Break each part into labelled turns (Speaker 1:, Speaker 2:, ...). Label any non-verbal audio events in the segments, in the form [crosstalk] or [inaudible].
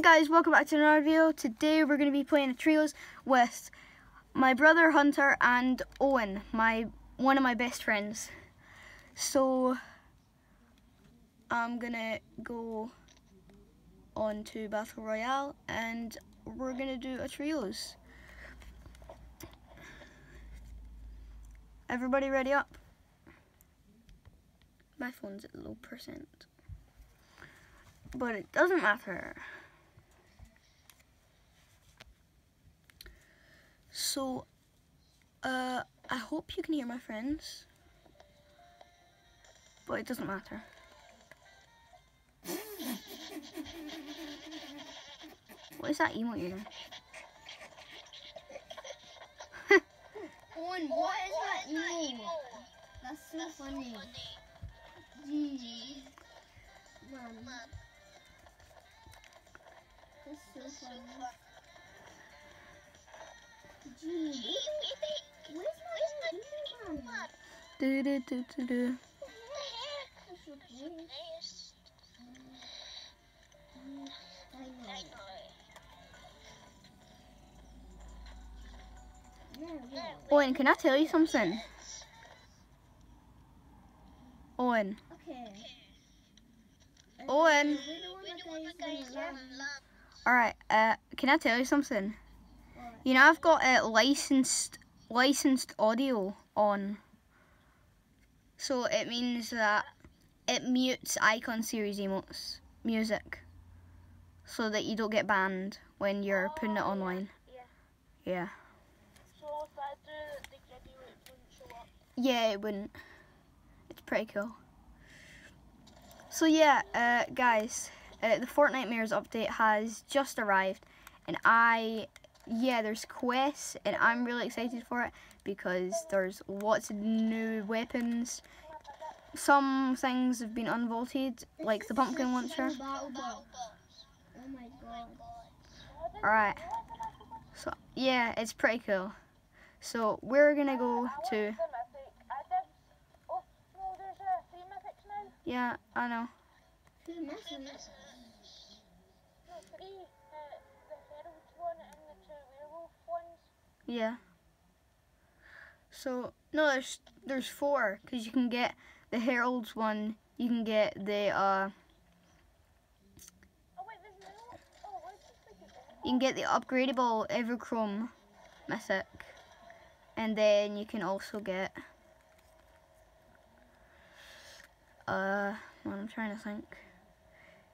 Speaker 1: Hey guys, welcome back to another video. Today we're going to be playing a trios with my brother Hunter and Owen, my one of my best friends. So I'm going to go on to Battle Royale and we're going to do a trios. Everybody ready up? My phone's at low percent. But it doesn't matter. So, uh, I hope you can hear my friends. But it doesn't matter. what is that emote you're doing?
Speaker 2: Owen, what is that emote? That's so funny. Gee. Man. That's so funny.
Speaker 1: Do do do do do.
Speaker 2: That's so weird. I know. Yeah, yeah.
Speaker 1: Owen, can I tell you something? Owen.
Speaker 2: Okay.
Speaker 1: Owen.
Speaker 2: We don't want the guys in the lab.
Speaker 1: Alright, uh, can I tell you something? You know I've got uh, licensed licensed audio on. So it means that it mutes icon series emotes music. So that you don't get banned when you're putting it online. Yeah.
Speaker 3: So do it wouldn't show up.
Speaker 1: Yeah, it wouldn't. It's pretty cool. So yeah, uh, guys, uh, the Fortnitemares update has just arrived, and I, yeah, there's quests, and I'm really excited for it because there's lots of new weapons. Some things have been unvaulted, like the pumpkin launcher.
Speaker 2: Oh.
Speaker 1: Alright. So yeah, it's pretty cool. So we're gonna go to yeah, I know.
Speaker 2: Who's missing it?
Speaker 3: No, three. The, the herald one and the two werewolf ones.
Speaker 1: Yeah. So no, there's there's four because you can get the heralds one. You can get the uh.
Speaker 3: Oh, wait, there's no. Oh, where's the freaking
Speaker 1: You can get the upgradable Everchrome mythic, and then you can also get. Uh, well, I'm trying to think.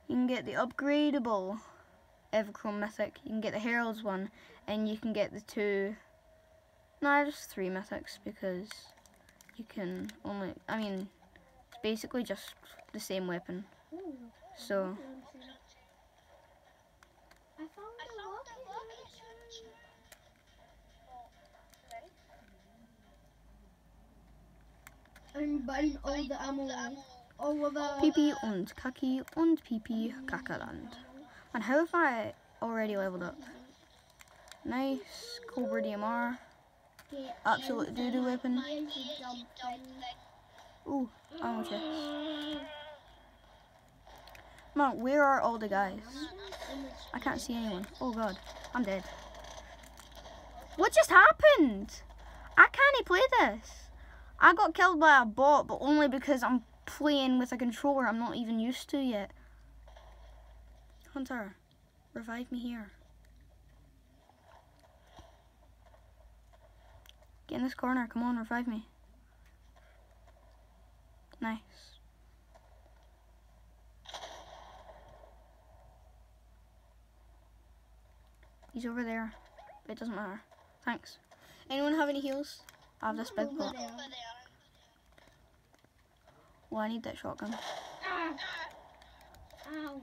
Speaker 1: You can get the upgradable Everchrome mythic. You can get the heralds one, and you can get the two. No, just three mythics because you can only. I mean, it's basically just the same weapon. So
Speaker 2: I found a rocket launcher. I'm buying all the ammo. All of the.
Speaker 1: Pipi und Kaki und Pipi Kakaland. And how have I already leveled up? Nice. Cobra DMR. Absolute doo-doo weapon.
Speaker 2: here's the jump thing.
Speaker 1: Ooh, ammo chest. Man, where are all the guys? I can't see anyone. Oh god, I'm dead. What just happened? I can't play this. I got killed by a bot, but only because I'm playing with a controller I'm not even used to yet. Hunter, revive me here. Get in this corner. Come on, revive me. Nice. He's over there. It doesn't matter. Thanks. Anyone have any heals? I have this big pot. Well, I need that shotgun.
Speaker 2: Ah. Ow.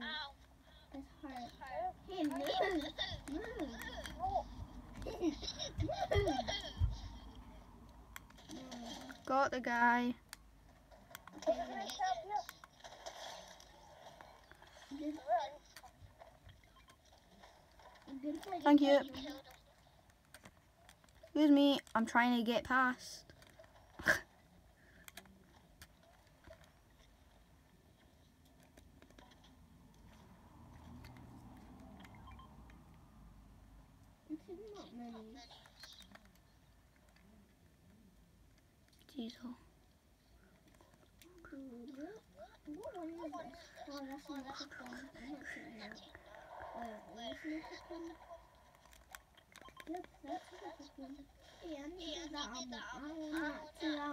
Speaker 2: That's hard. Hey, move. Move. Move.
Speaker 1: Got the guy. Thank you. Excuse me. I'm trying to get past.
Speaker 2: There's not many.
Speaker 1: Diesel.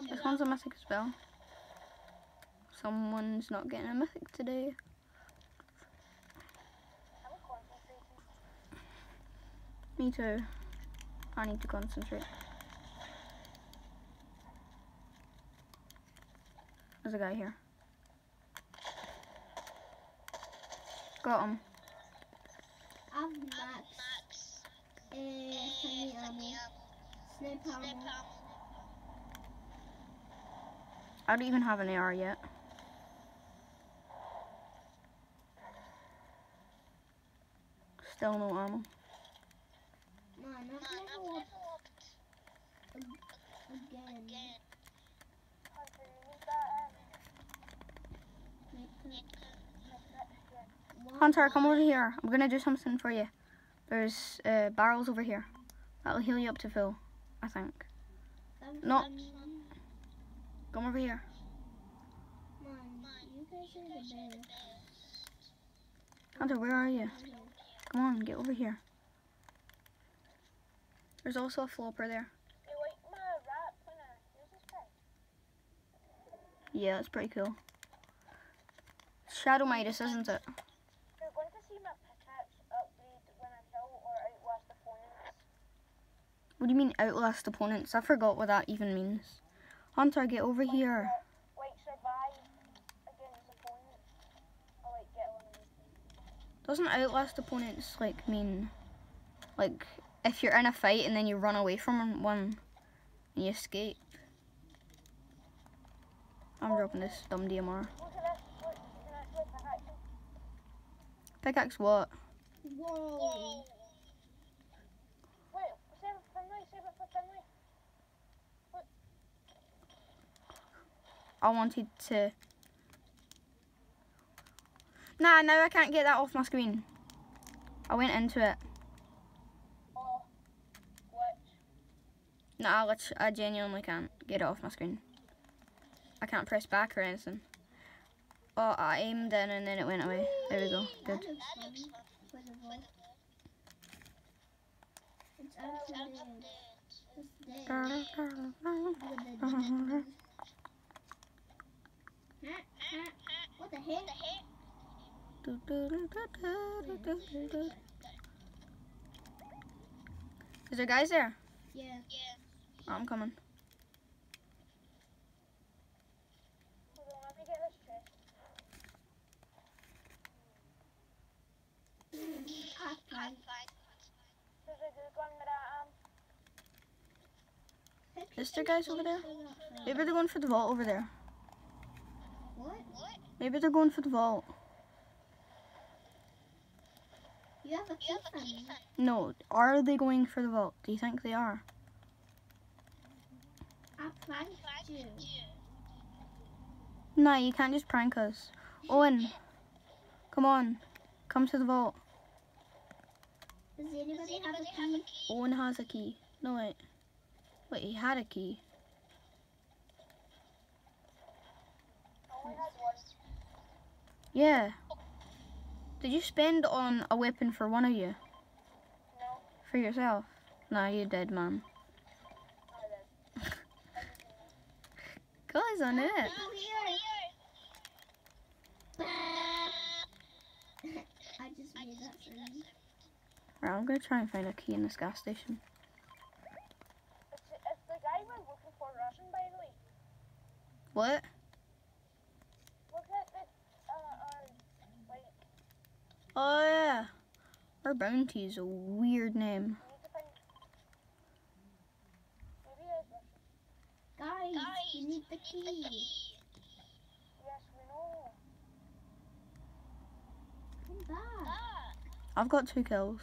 Speaker 2: This
Speaker 1: one's a mythic as well. Someone's not getting a mythic today. Me too. I need to concentrate. There's a guy here. Got him.
Speaker 2: I've max. Uh, heavy ammo. Sniper ammo.
Speaker 1: I don't even have an AR yet. Still no ammo.
Speaker 2: Man, I've leveled up again.
Speaker 3: Hunter, you need that,
Speaker 2: Like,
Speaker 3: um,
Speaker 2: one-
Speaker 1: Hunter, come over here. I'm gonna do something for you. There's uh, barrels over here. That'll heal you up to full, I think. No. Come over here. Hunter, where are you? Come on, get over here. There's also a flopper there. Yeah, that's pretty cool. Shadow Midas, isn't it?
Speaker 3: You're going to see my pickaxe upgrade when I kill or outlast opponents.
Speaker 1: What do you mean outlast opponents? I forgot what that even means. Hunter, get over here.
Speaker 3: Like survive against opponents. Like get.
Speaker 1: Doesn't outlast opponents like mean like if you're in a fight and then you run away from one and you escape? I'm dropping this dumb DMR.
Speaker 3: Look at this. Look, you can actually pickaxe.
Speaker 1: Pickaxe what?
Speaker 2: Whoa.
Speaker 3: Wait, save it for Finley, save it for Finley.
Speaker 1: I wanted to. Nah, now I can't get that off my screen. I went into it.
Speaker 3: Oh.
Speaker 1: Nah, Alex, I genuinely can't get it off my screen. I can't press back or anything. Oh, I aimed in and then it went away. There we go. Good. [laughs]
Speaker 2: That looks fun. For the vault. It's actually it's dead. With the Huh? Huh? What the heck?
Speaker 1: Is there guys there?
Speaker 2: Yeah.
Speaker 1: Oh, I'm coming.
Speaker 3: Hold on, let me get this chest.
Speaker 2: Hot five.
Speaker 3: There's a good one where I am.
Speaker 1: Is there guys over there? Maybe they're going for the vault over there. Maybe they're going for the vault.
Speaker 2: You have a key fan.
Speaker 1: No, are they going for the vault? Do you think they are?
Speaker 2: I pranked you.
Speaker 1: No, you can't just prank us. Owen, come on. Come to the vault.
Speaker 2: Does anybody have a key?
Speaker 1: Owen has a key. No, wait. Wait, he had a key.
Speaker 3: I only had one.
Speaker 1: Yeah. Did you spend on a weapon for one of you?
Speaker 3: No,
Speaker 1: For yourself? Nah, you did, man. Guys, on it.
Speaker 2: I just made that sound.
Speaker 1: Right, I'm gonna try and find a key in this gas station.
Speaker 3: It's, it's the guy we're looking for Russian, by the way.
Speaker 1: What?
Speaker 3: Look at the, uh, uh, like,
Speaker 1: Oh yeah. Our bounty is a weird name.
Speaker 3: we need to find, maybe it's Russian.
Speaker 2: Guys, you need the key.
Speaker 3: Yes, we know.
Speaker 2: Come back.
Speaker 1: I've got two kills.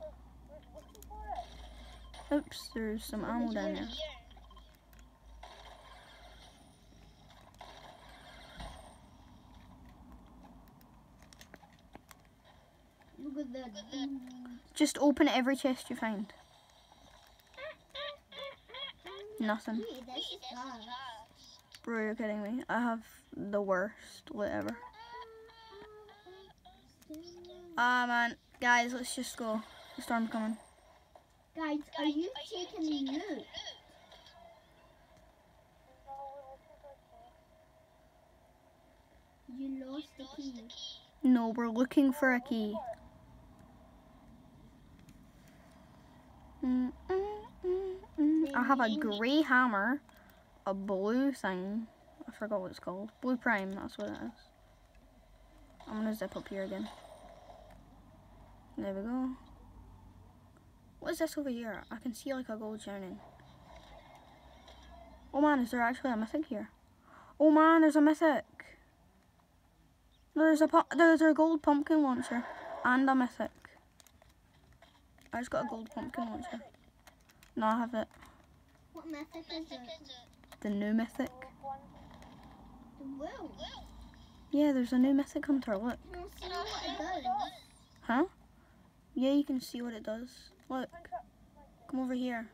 Speaker 3: We're, we're looking for it.
Speaker 1: Oops, there's some ammo down there.
Speaker 2: Look at the
Speaker 1: Just open every chest you find. Nothing.
Speaker 2: Wait, that's just gas.
Speaker 1: Bro, you're kidding me. I have the worst whatever. Ah man, guys, let's just go. The storm's coming.
Speaker 2: Guys, are you taking the loot?
Speaker 3: No, we're looking for a key.
Speaker 2: You lost the key.
Speaker 1: No, we're looking for a key. I have a grey hammer, a blue thing. I forgot what it's called. Blue prime, that's what it is. I'm gonna zip up here again. There we go. What is this over here? I can see like a gold shining. Oh man, is there actually a mythic here? Oh man, there's a mythic. There's a there's a gold pumpkin launcher and a mythic. I just got a gold pumpkin launcher. No, I have it.
Speaker 2: What method is it?
Speaker 1: The new mythic.
Speaker 2: Will.
Speaker 1: Yeah, there's a new mythic hunter. Look.
Speaker 2: Can I see what it does?
Speaker 1: Huh? Yeah, you can see what it does. Look. Come over here.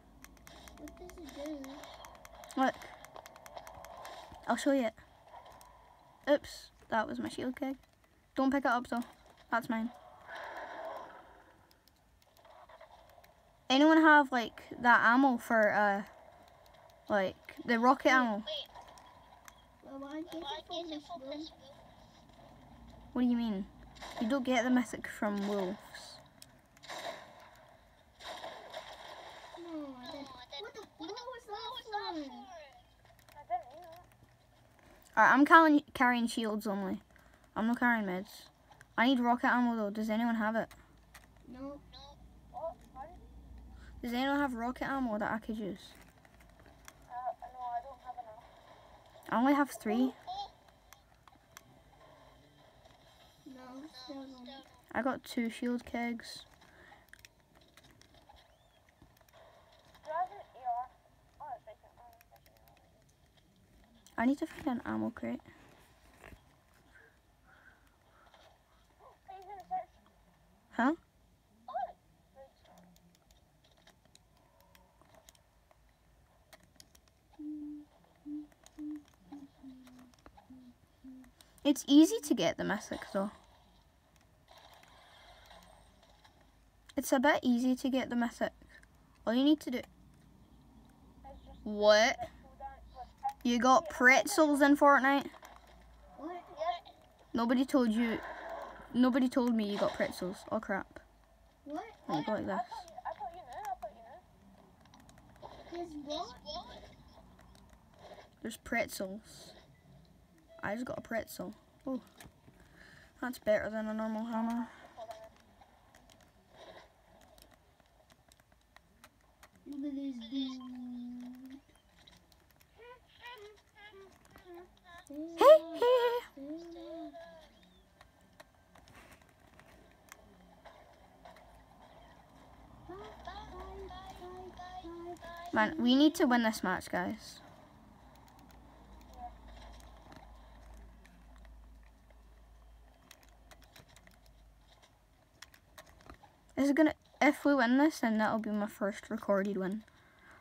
Speaker 2: What does it do?
Speaker 1: Look. I'll show you it. Oops, that was my shield keg. Don't pick it up though. That's mine. Anyone have like that ammo for uh like the rocket ammo?
Speaker 2: Well, I get it from this will.
Speaker 1: What do you mean? You don't get the mythic from wolves. Alright, I'm carrying carrying shields only. I'm not carrying meds. I need rocket ammo though. Does anyone have it?
Speaker 2: No.
Speaker 3: Sorry.
Speaker 1: Does anyone have rocket ammo that I could use?
Speaker 3: Uh, no, I don't have enough.
Speaker 1: I only have three.
Speaker 2: No. Still.
Speaker 1: I got two shield kegs.
Speaker 3: I have an AR? It's right there. It's right there.
Speaker 1: I need to find an ammo crate.
Speaker 3: Hey, he's in a search.
Speaker 1: Huh?
Speaker 3: Oh, right.
Speaker 1: It's easy to get the mythic though. It's a bit easy to get the mythic. All you need to do. What? You got pretzels in Fortnite? Nobody told you. Nobody told me you got pretzels. Oh crap. Oh, what? Go like this.
Speaker 2: There's
Speaker 1: pretzels. I just got a pretzel. Oh. That's better than a normal hammer.
Speaker 2: Look at this
Speaker 1: hey, hey. Man, we need to win this match, guys. Is gonna? If we win this, then that'll be my first recorded win.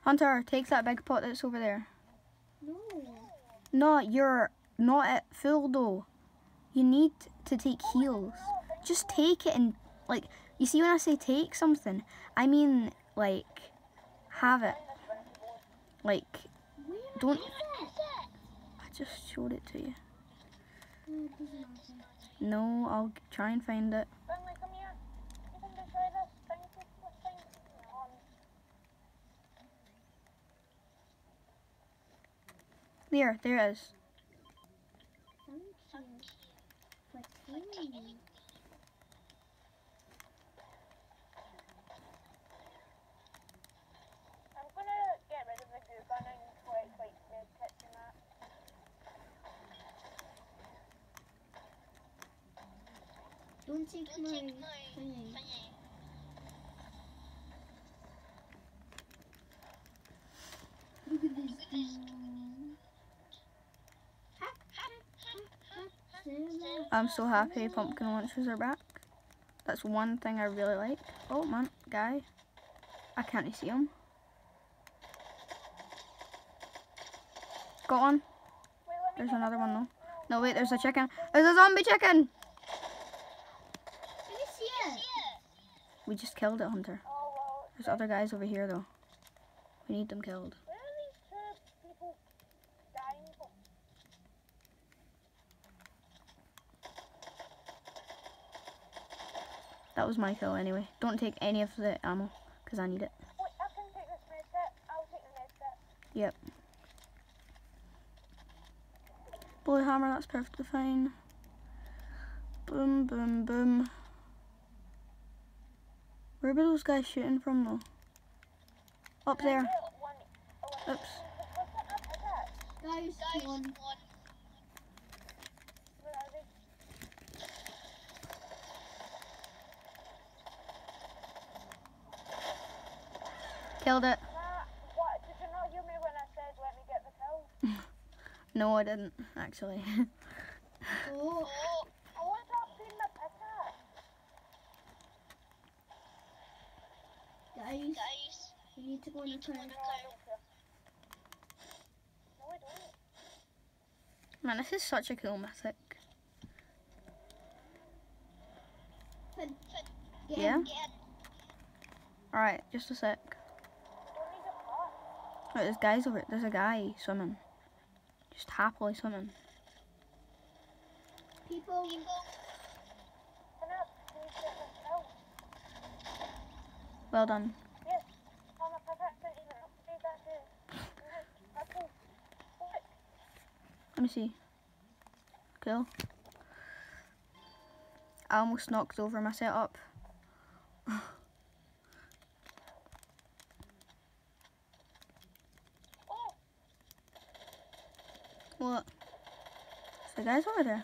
Speaker 1: Hunter, take that big pot that's over there.
Speaker 2: No.
Speaker 1: No, you're not at full though. You need to take heals. Just take it and like you see when I say take something, I mean like have it. Like Don't- I just showed it to you. No, I'll try and find it.
Speaker 3: Finley, come here. You can destroy this. Thank you. Thank you. Um,
Speaker 1: There, there it is.
Speaker 2: Thank you for telling me.
Speaker 3: I'm gonna get rid of the glue gun and collect like med kits and that.
Speaker 2: Don't take my thingy. Look at this dude. Ha, ha, ha, ha. Sarah.
Speaker 1: I'm so happy pumpkin launchers are back. That's one thing I really like. Oh man, guy. I can't see him. Got one.
Speaker 3: Wait, let me
Speaker 1: There's another one though. No wait, there's a chicken. There's a zombie chicken.
Speaker 2: Let me see it.
Speaker 1: We just killed it, Hunter. There's other guys over here though. We need them killed.
Speaker 3: Where are these two people dying from?
Speaker 1: That was my kill anyway. Don't take any of the ammo, because I need it. Yep. Bullet hammer, that's perfectly fine. Boom, boom, boom. Where were those guys shooting from though? Up there. Oops.
Speaker 2: Guys, one.
Speaker 3: Where are they?
Speaker 1: Killed it.
Speaker 3: Nah, what? Did you not hear me when I said let me get the kill?
Speaker 1: No, I didn't, actually.
Speaker 2: Oh,
Speaker 3: I want to upgrade my pickaxe.
Speaker 2: guys, we need to go in the car.
Speaker 3: No, I don't care. No, I don't.
Speaker 1: Man, this is such a cool mythic.
Speaker 2: Get
Speaker 1: Yeah? Alright, just a sec.
Speaker 3: Don't need a pot.
Speaker 1: Wait, there's guys over There's a guy swimming. Just happily swimming.
Speaker 2: People,
Speaker 3: Can I please get this kill?
Speaker 1: Well done.
Speaker 3: Yes. My pickaxe didn't even upgrade that too. Yes, that's cool. Look.
Speaker 1: Let me see. Cool. I almost knocked over my setup.
Speaker 3: Oh,
Speaker 1: What? The guys over there.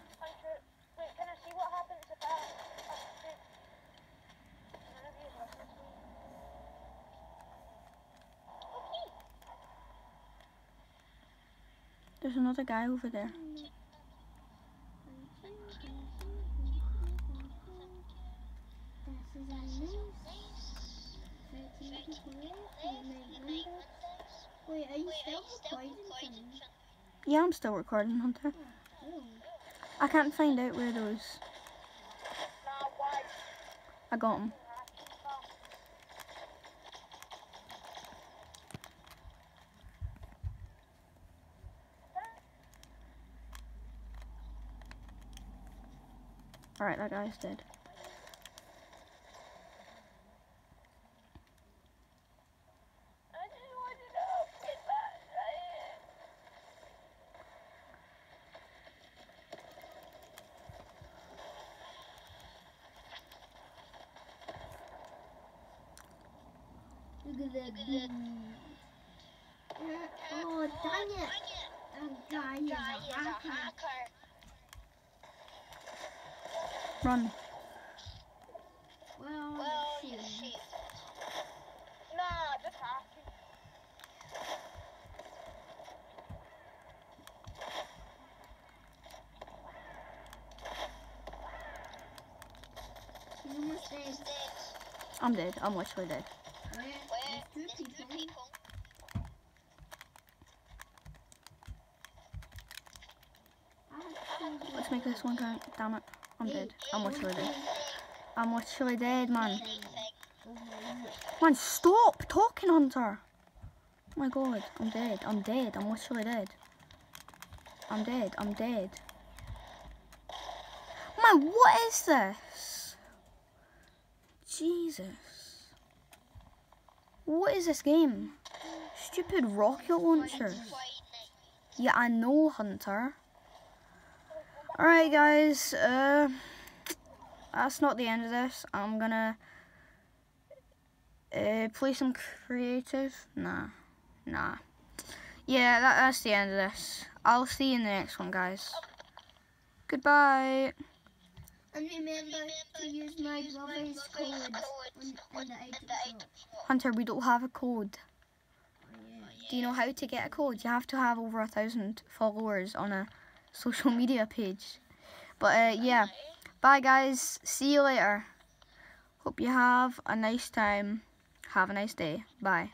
Speaker 1: There's another guy over there.
Speaker 2: Wait, are you still recording?
Speaker 1: Yeah, I'm still recording, Hunter. I can't find out where those. I got them. Alright, that guy's dead.
Speaker 3: I just wanted to upgrade that. I-
Speaker 2: Look at that. Oh, dang it. That guy is a hacker.
Speaker 1: Run.
Speaker 2: Well, shoot.
Speaker 3: Nah, just hacking.
Speaker 2: He's almost dead.
Speaker 1: I'm dead. I'm literally dead.
Speaker 2: Where? There's two people. I have to
Speaker 1: Let's make this one count. Damn it. I'm dead. I'm literally dead. I'm literally dead, man. Man, stop talking, Hunter. Oh my god. I'm dead. I'm dead. I'm literally dead. I'm dead. I'm dead. Man, what is this? Jesus. What is this game? Stupid rocket launchers. Yeah, I know, Hunter. Alright, guys. Uh, that's not the end of this. I'm gonna uh, play some creative. Nah, nah. Yeah, that, that's the end of this. I'll see you in the next one, guys. Goodbye.
Speaker 2: And remember to use my brother's code on, the item.
Speaker 1: Hunter, we don't have a code.
Speaker 2: Oh.
Speaker 1: Do you know how to get a code? You have to have over a thousand followers on a social media page. But uh, yeah, bye guys. See you later. Hope you have a nice time. Have a nice day. Bye.